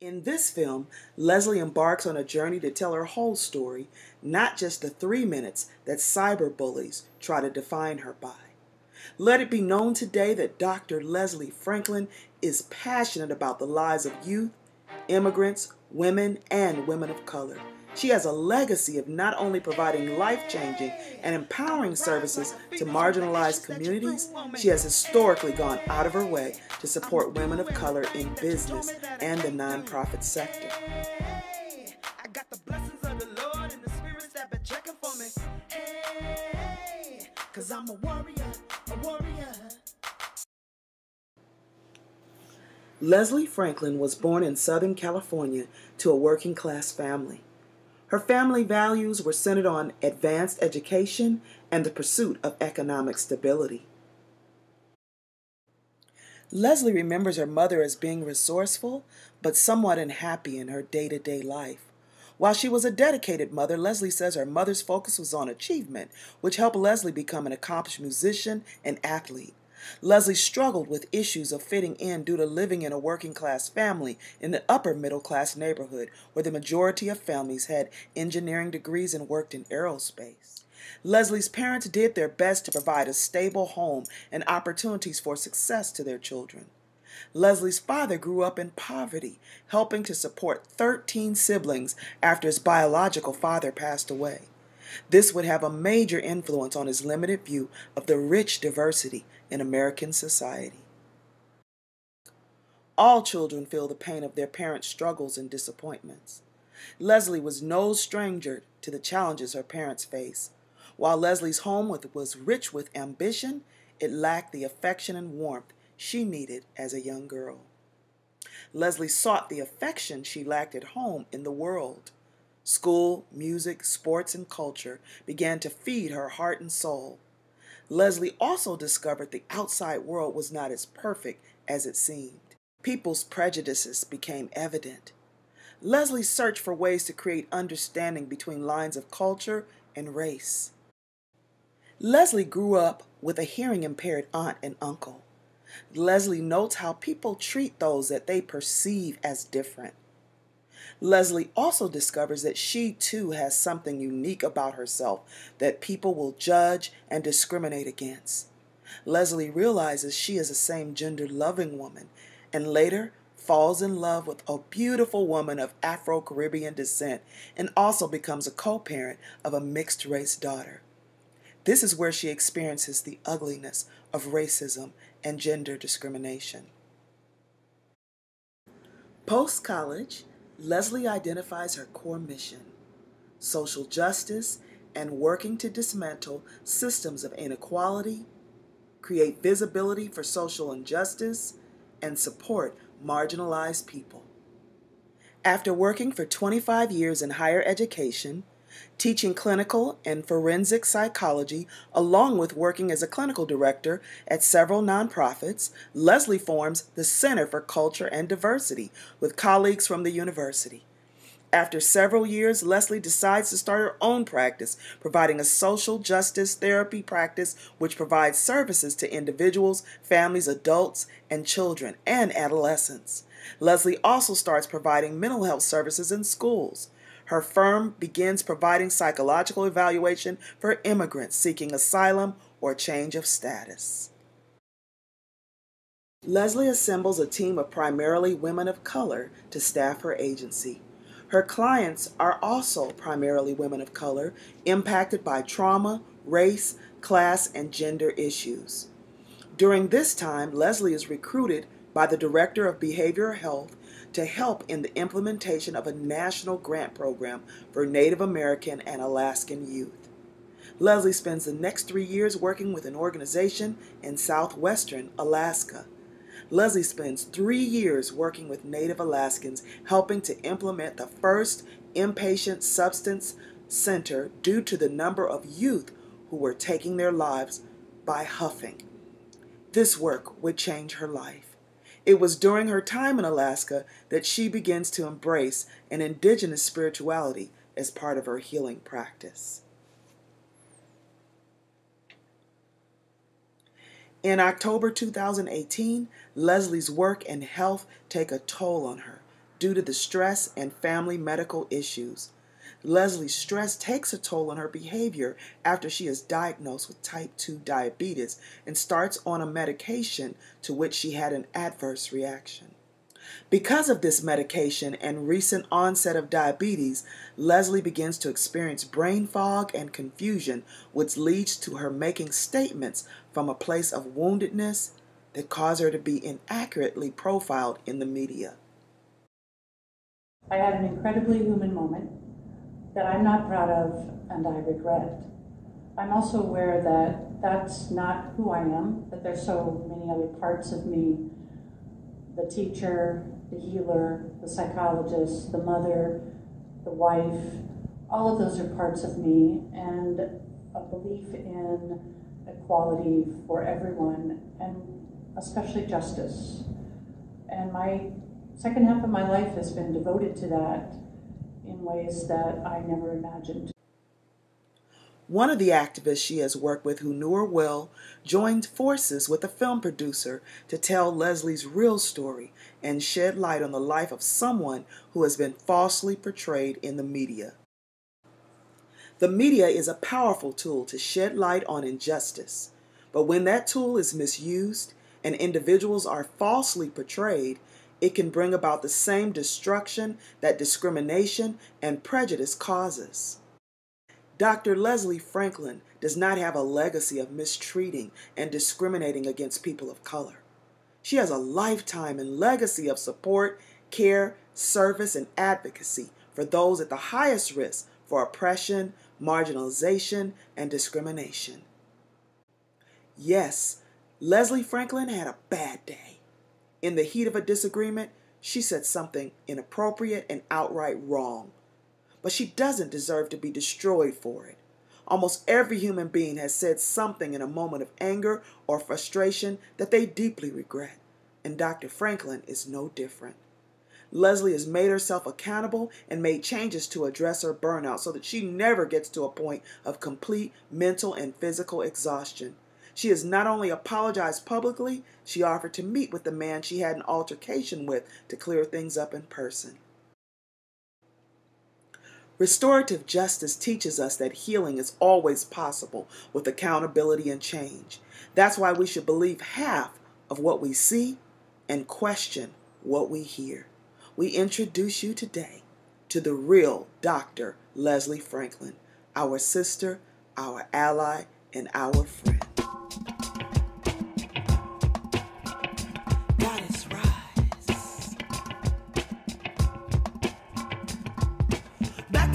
In this film, Lesleigh embarks on a journey to tell her whole story, not just the three minutes that cyberbullies try to define her by. Let it be known today that Dr. Lesleigh Franklin is passionate about the lives of youth, immigrants, women, and women of color. She has a legacy of not only providing life changing and empowering services to marginalized communities, she has historically gone out of her way to support women of color in business and the nonprofit sector. Lesleigh Franklin was born in Southern California to a working class family. Her family values were centered on advanced education and the pursuit of economic stability. Lesleigh remembers her mother as being resourceful, but somewhat unhappy in her day to day life. While she was a dedicated mother, Lesleigh says her mother's focus was on achievement, which helped Lesleigh become an accomplished musician and athlete. Lesleigh struggled with issues of fitting in due to living in a working class family in the upper middle class neighborhood where the majority of families had engineering degrees and worked in aerospace. Lesleigh's parents did their best to provide a stable home and opportunities for success to their children. Lesleigh's father grew up in poverty, helping to support 13 siblings after his biological father passed away. This would have a major influence on his limited view of the rich diversity in American society. All children feel the pain of their parents' struggles and disappointments. Lesleigh was no stranger to the challenges her parents faced. While Lesleigh's home was rich with ambition, it lacked the affection and warmth she needed as a young girl. Lesleigh sought the affection she lacked at home in the world. School, music, sports, and culture began to feed her heart and soul. Lesleigh also discovered the outside world was not as perfect as it seemed. People's prejudices became evident. Lesleigh searched for ways to create understanding between lines of culture and race. Lesleigh grew up with a hearing impaired aunt and uncle. Lesleigh notes how people treat those that they perceive as different. Lesleigh also discovers that she too has something unique about herself that people will judge and discriminate against. Lesleigh realizes she is a same gender loving woman and later falls in love with a beautiful woman of Afro Caribbean descent and also becomes a co parent of a mixed race daughter. This is where she experiences the ugliness of racism and gender discrimination. Post college, Lesleigh identifies her core mission social justice and working to dismantle systems of inequality, create visibility for social injustice, and support marginalized people. After working for 25 years in higher education, teaching clinical and forensic psychology, along with working as a clinical director at several nonprofits, Lesleigh forms the Center for Culture and Diversity with colleagues from the university. After several years, Lesleigh decides to start her own practice, providing a social justice therapy practice which provides services to individuals, families, adults, and children and adolescents. Lesleigh also starts providing mental health services in schools. Her firm begins providing psychological evaluation for immigrants seeking asylum or change of status. Lesleigh assembles a team of primarily women of color to staff her agency. Her clients are also primarily women of color impacted by trauma, race, class, and gender issues. During this time, Lesleigh is recruited by the Director of Behavioral Health to help in the implementation of a national grant program for Native American and Alaskan youth. Lesleigh spends the next three years working with an organization in southwestern Alaska. Lesleigh spends three years working with Native Alaskans, helping to implement the first inpatient substance center due to the number of youth who were taking their lives by huffing. This work would change her life. It was during her time in Alaska that she begins to embrace an indigenous spirituality as part of her healing practice. In October 2018, Lesleigh's work and health take a toll on her. due to the stress and family medical issues. Lesleigh's stress takes a toll on her behavior after she is diagnosed with type 2 diabetes and starts on a medication to which she had an adverse reaction. Because of this medication and recent onset of diabetes, Lesleigh begins to experience brain fog and confusion, which leads to her making statements from a place of woundedness that cause her to be inaccurately profiled in the media. I had an incredibly human moment that I'm not proud of and I regret. I'm also aware that that's not who I am, that there's so many other parts of me the teacher, the healer, the psychologist, the mother, the wife. All of those are parts of me, and a belief in equality for everyone, and especially justice. And my second half of my life has been devoted to that in ways that I never imagined. One of the activists she has worked with who knew her well joined forces with a film producer to tell Lesleigh's real story and shed light on the life of someone who has been falsely portrayed in the media. The media is a powerful tool to shed light on injustice, but when that tool is misused and individuals are falsely portrayed, it can bring about the same destruction that discrimination and prejudice causes. Dr. Lesleigh Franklin does not have a legacy of mistreating and discriminating against people of color. She has a lifetime and legacy of support, care, service, and advocacy for those at the highest risk for oppression, marginalization, and discrimination. Yes, Lesleigh Franklin had a bad day. In the heat of a disagreement, she said something inappropriate and outright wrong. But she doesn't deserve to be destroyed for it. Almost every human being has said something in a moment of anger or frustration that they deeply regret, and Dr. Franklin is no different. Lesleigh has made herself accountable and made changes to address her burnout so that she never gets to a point of complete mental and physical exhaustion. She has not only apologized publicly, she offered to meet with the man she had an altercation with to clear things up in person. Restorative justice teaches us that healing is always possible with accountability and change. That's why we should believe half of what we see and question what we hear. We introduce you today to the real Dr. Lesleigh Franklin, our sister, our ally, and our friend.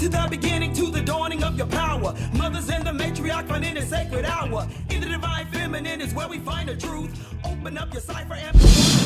To the beginning, to the dawning of your power. Mothers and the matriarch finding a sacred hour. In the divine feminine is where we find the truth. Open up your cipher and.